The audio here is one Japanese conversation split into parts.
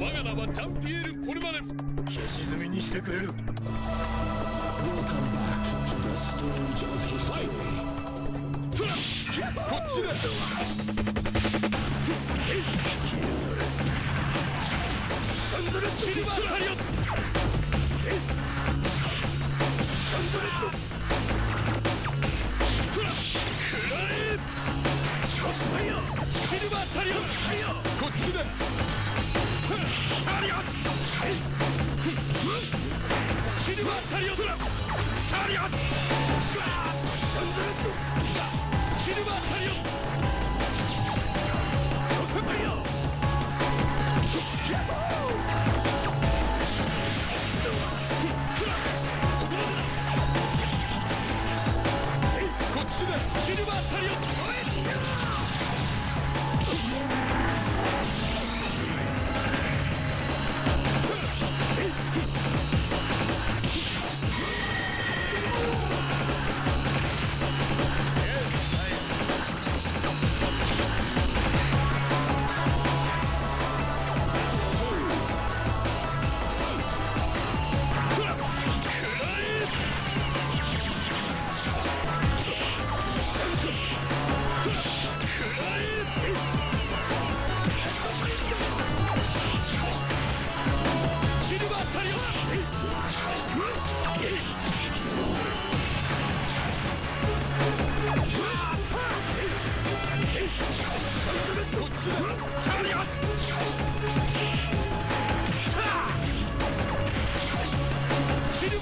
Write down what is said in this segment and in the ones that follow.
の名はジャンピエール・ポルマネ消し済みにしてくれる Welcome back to the stage of history. こっちだサンドレット・シルバー・ハリオットサンドレットくらえシルバー・ハリオットこっちだハリオットシルバー・ハリオ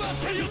Hey!